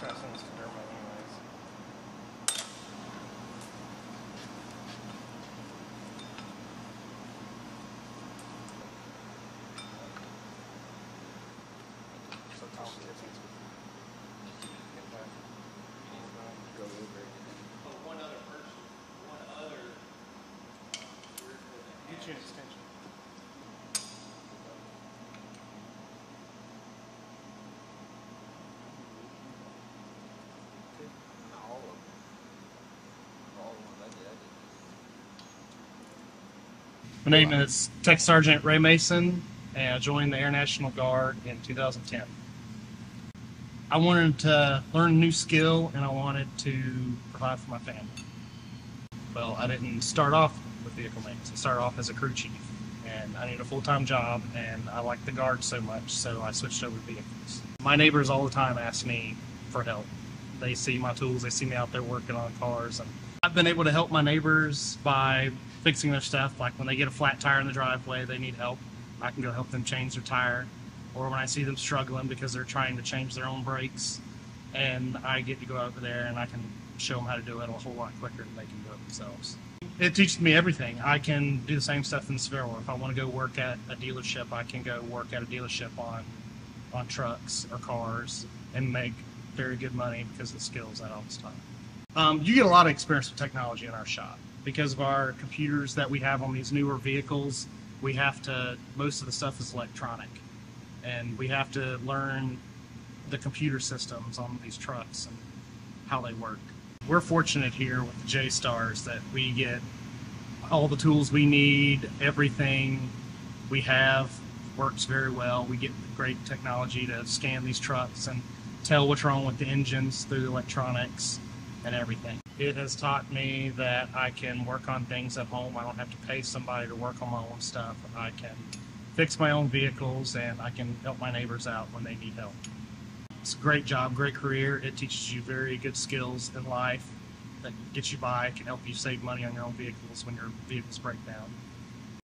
try to send this to Dermot anyways. So Tom gets it. Get that. Go over. Oh, one other person, one other. weird with it. Get you an extension. Not all of them. All the ones I did, I did. My name is Tech Sergeant Ray Mason, and I joined the Air National Guard in 2010. I wanted to learn a new skill, and I wanted to provide for my family. Well, I didn't start off with vehicle maintenance. I started off as a crew chief, and I needed a full-time job, and I liked the Guard so much, so I switched over to vehicles. My neighbors all the time ask me for help. They see my tools, they see me out there working on cars, and I've been able to help my neighbors by fixing their stuff. Like when they get a flat tire in the driveway, they need help. I can go help them change their tire. Or when I see them struggling because they're trying to change their own brakes, and I get to go over there and I can show them how to do it a whole lot quicker than they can do it themselves. It teaches me everything. I can do the same stuff in world. If I want to go work at a dealership, I can go work at a dealership on on trucks or cars and make very good money because of the skills all this time. Um, you get a lot of experience with technology in our shop because of our computers that we have on these newer vehicles. We have to most of the stuff is electronic, and we have to learn the computer systems on these trucks and how they work. We're fortunate here with the JSTARS that we get all the tools we need, everything we have works very well. We get great technology to scan these trucks and tell what's wrong with the engines through the electronics and everything. It has taught me that I can work on things at home. I don't have to pay somebody to work on my own stuff. I can fix my own vehicles and I can help my neighbors out when they need help. It's a great job, great career. It teaches you very good skills in life that gets you by, can help you save money on your own vehicles when your vehicles break down.